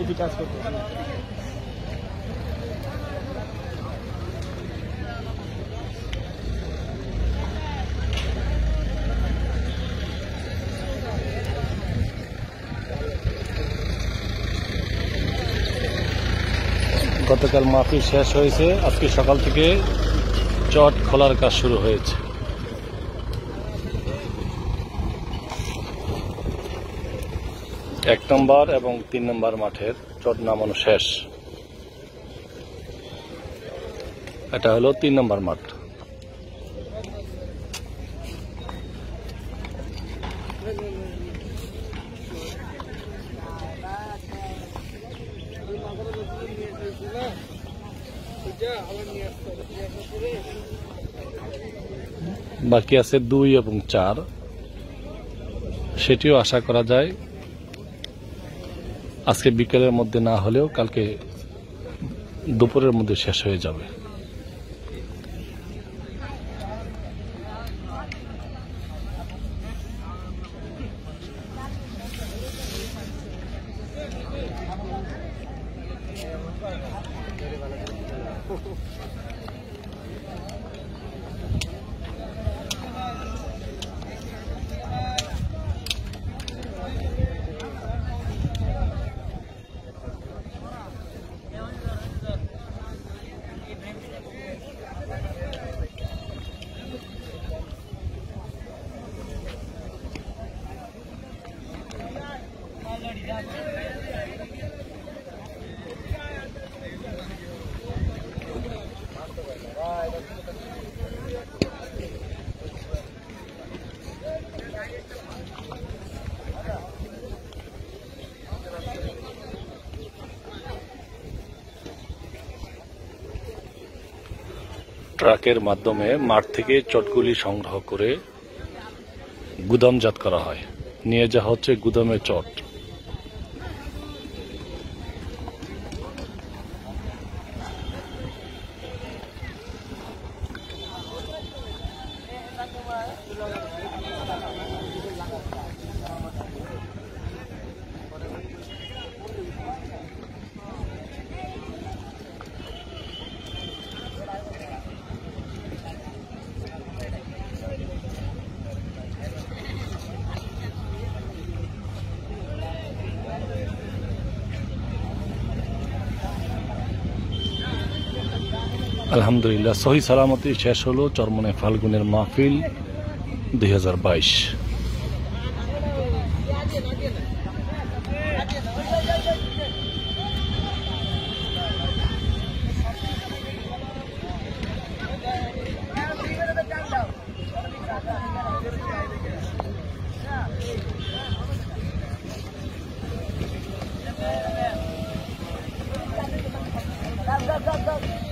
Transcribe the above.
এটি কাজ গতকাল মাহফিল শেষ হয়েছে। আজকে সকাল থেকে চট খোলার কাজ শুরু হয়েছে। এক নম্বর এবং তিন নম্বর মাঠের চট নামানো শেষ। এটা হলো তিন নম্বর মাঠ। বাকি আছে দুই এবং চার। সেটিও আশা করা যায় আজকে বিকেলের মধ্যে না হলেও কালকে দুপুরের মধ্যে শেষ হয়ে যাবে। ট্রাকের মাধ্যমে মাঠ থেকে চটগুলি সংগ্রহ করে গুদামজাত করা হয়। নিয়ে যাওয়া হচ্ছে গুদামে চট। আলহামদুলিল্লাহ সহি সালামতি শেষ হলো চরমনে ফাল্গুনের মাহফিল দুই go, go, go.